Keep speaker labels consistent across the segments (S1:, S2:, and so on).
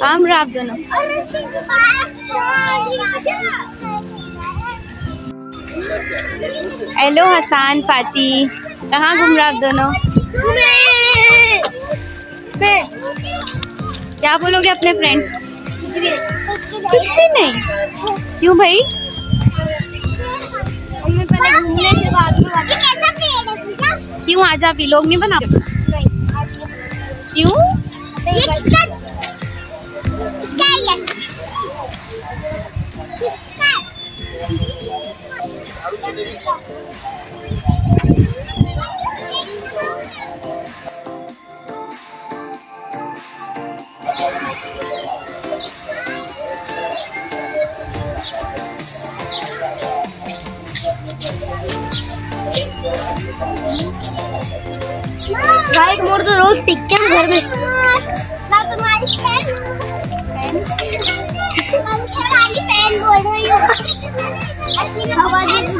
S1: काम रहा आप दोनों हेलो हसान फाती कहाँ घूम रहा आप दोनों क्या बोलोगे अपने फ्रेंड्स कुछ भी नहीं। क्यों भाई? क्यों आज आप लोग नहीं बना क्यों?
S2: ये किसका रोज टिकते हैं घर में। मैं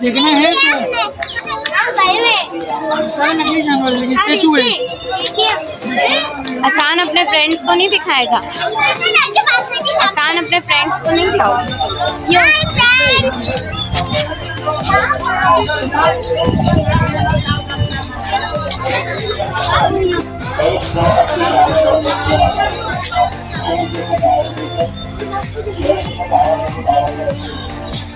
S3: देखना है तो है, लेकिन स्टेचू है।
S1: आसान अपने फ्रेंड्स को नहीं दिखाएगा आसान अपने फ्रेंड्स को नहीं दिखाओ।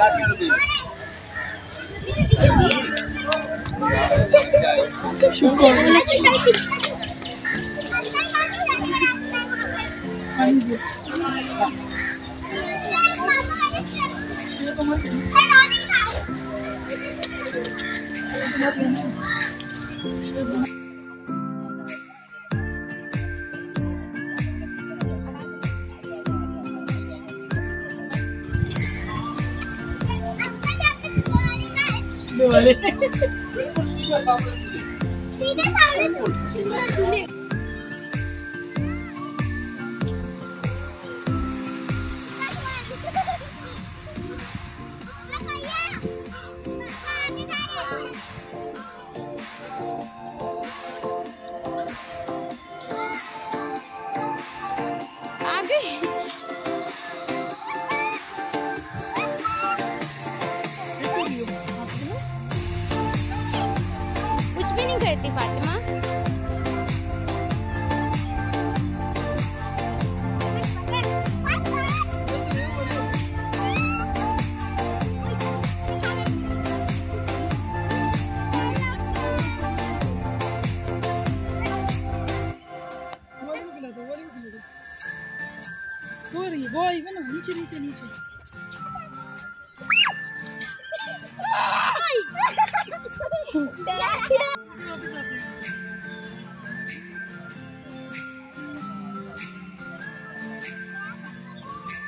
S2: मत किया
S3: वाले।
S1: भी नहीं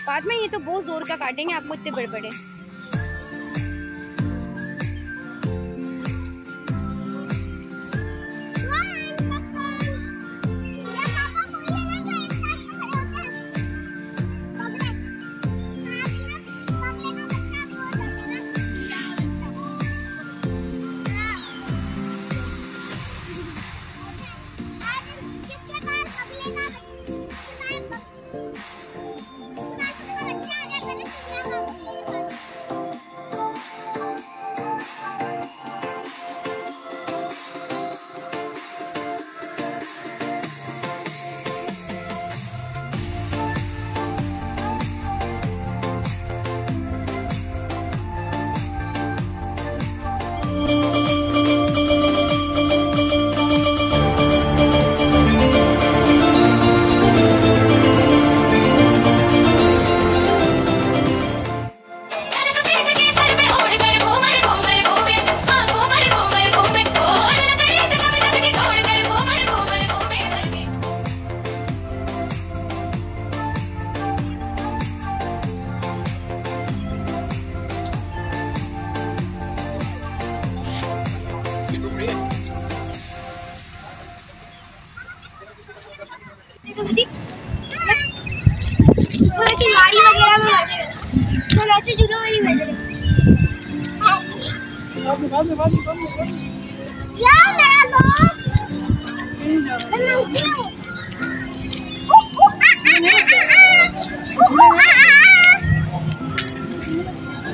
S1: बाद में ये तो बहुत ज़ोर का काटेंगे आपको इतने बड़े बड़े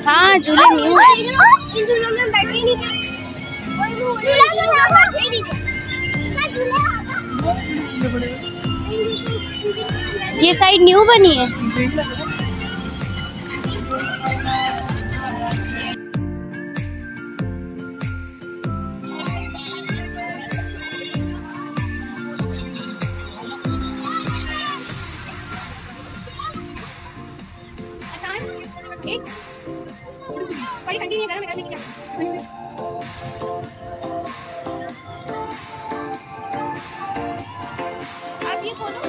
S2: हाँ
S1: झूले न्यू
S2: इन झूलों में बैठे नहीं थे
S3: ये
S1: साइड न्यू बनी है। follow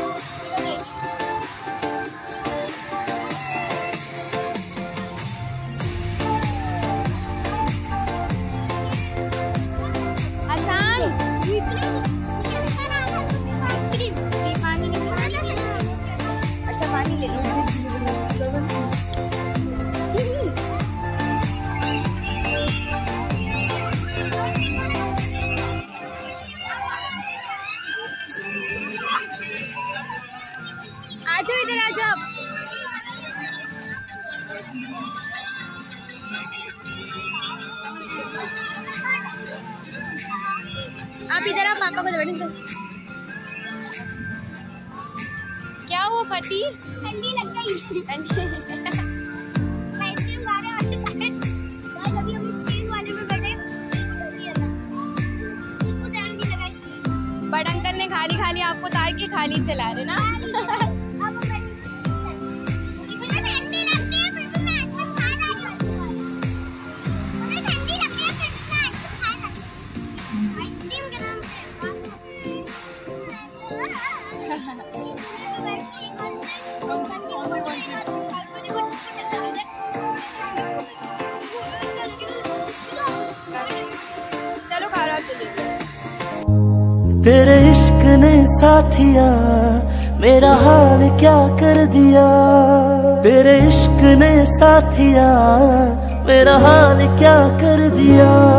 S1: आप इधर आप पापा को दौड़े क्या हुआ पति
S2: ठंडी लग गई।
S1: ठंडी। बट अंकल ने खाली खाली आपको तार के खाली चला रहे ना
S4: तेरे इश्क ने साथिया, मेरा हाल क्या कर दिया? तेरे इश्क ने साथिया, मेरा हाल क्या कर दिया?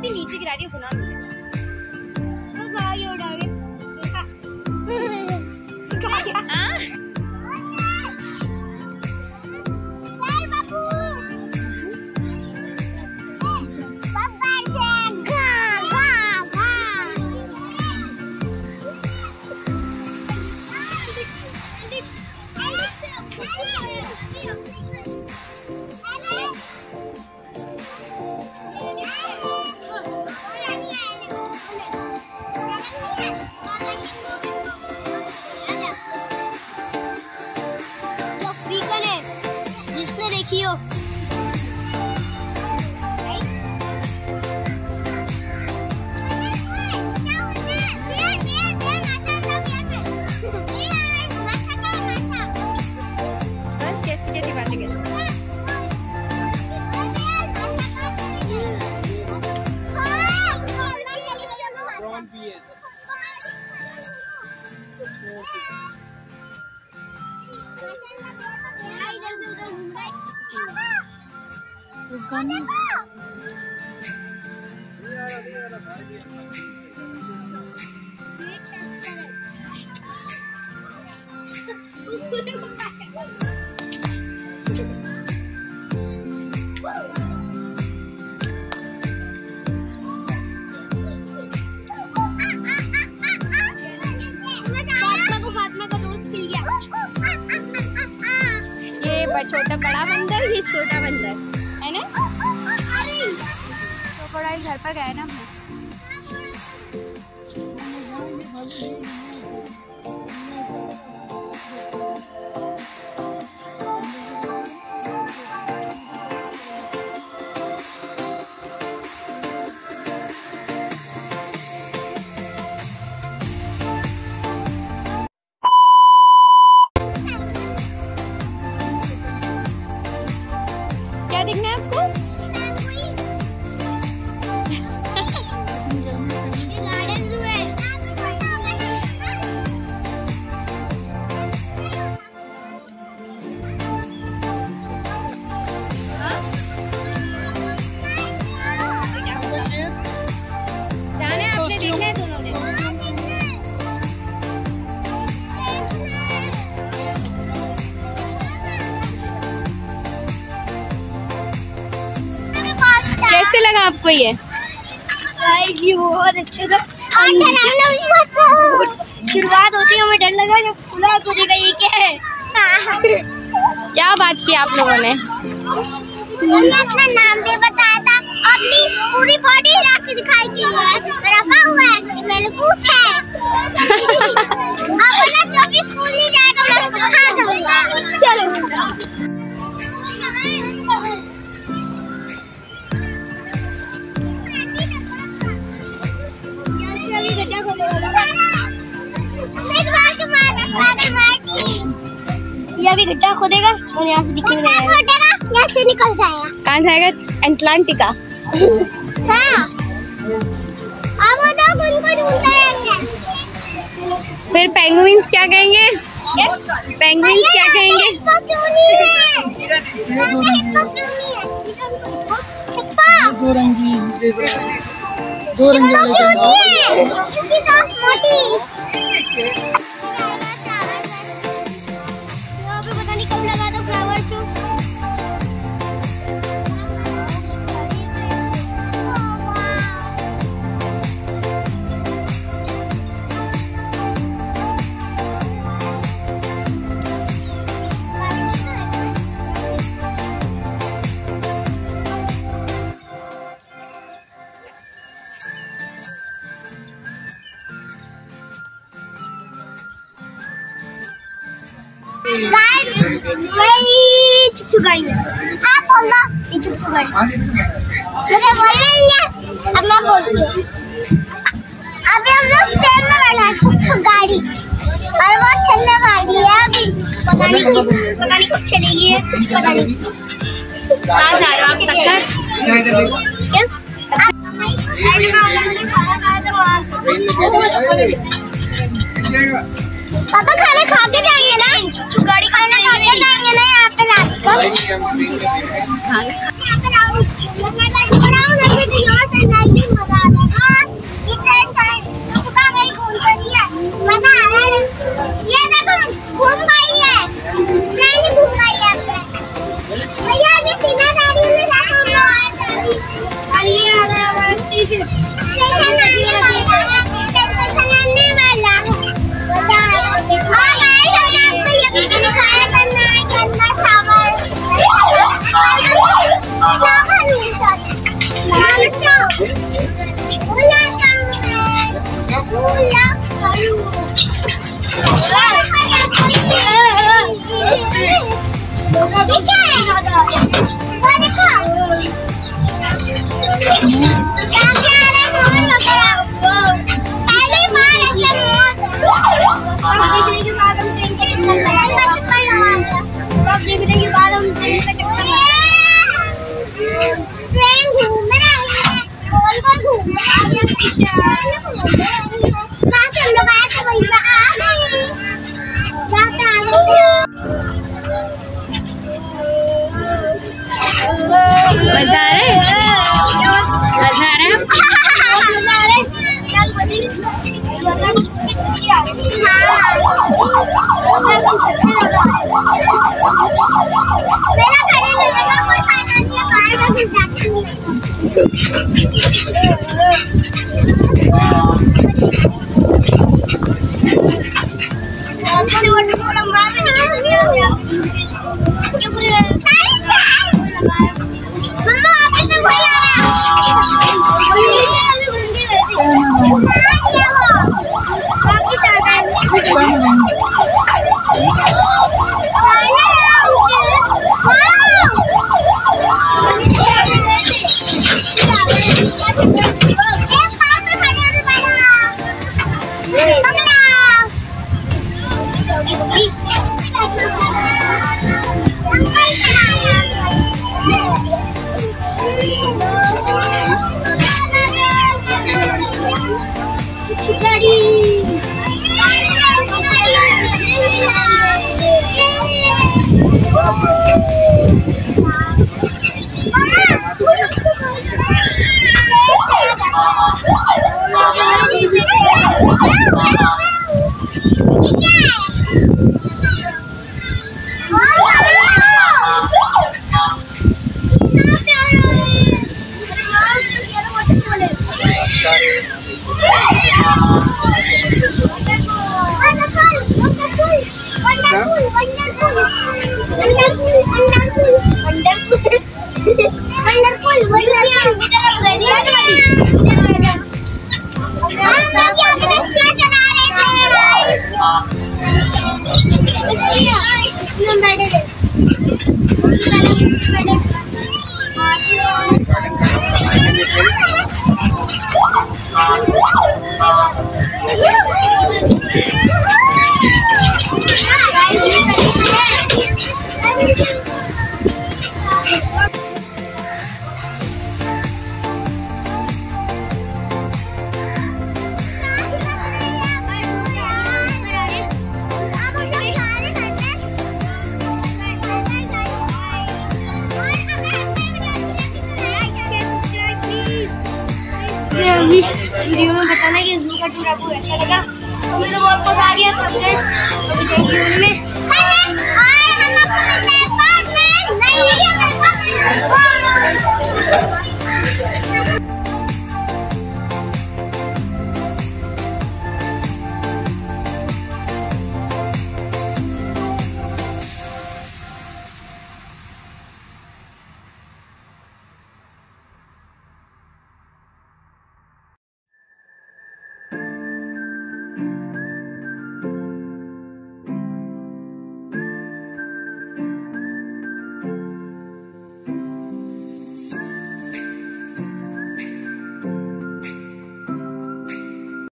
S1: starting each radio
S2: kunami 叶
S1: 子。这桌子。我刚。बड़ा छोटा बड़ा बंदर ये छोटा बंदर है ना? तो बड़ा ही घर पर गए ना हम। लगा आपको ये
S2: बहुत अच्छे से शुरुआत होती है हमें डर लगा जब खुला कूदेगा ये क्या है?
S1: क्या बात की आप लोगों ने?
S2: अपना नाम भी बताया था अपनी पूरी बॉडी के दिखाई थी। है रखा हुआ है कि मैंने पूछा है। अब जो भी स्कूल नहीं जाएगा मैं खा जाऊँगा चलो। ये अभी गड्ढा खोदेगा और यहाँ से निकल जाएगा से निकल जाएगा
S1: कहाँ जाएगा? एटलांटिका फिर पेंगुइन्स क्या कहेंगे? पेंगुइन्स क्या कहेंगे?
S3: दो रंग
S2: मोटी वही चुचु गाड़ी है आप बोल दो ये चुचु गाड़ी मुझे बोल रही है। अब मैं बोलती हूँ। अभी हम लोग ट्रेन में बैठा है चुचु गाड़ी। और वो चलने वाली है अभी। पता नहीं किस पता नहीं कब चलेगी है पता नहीं।
S1: कहाँ जा रहे हो आप सक्कर
S2: पापा खाना खा के जाएँगे ना? गाड़ी खाना खा के जाएँगे ना यहाँ पे रात को देखने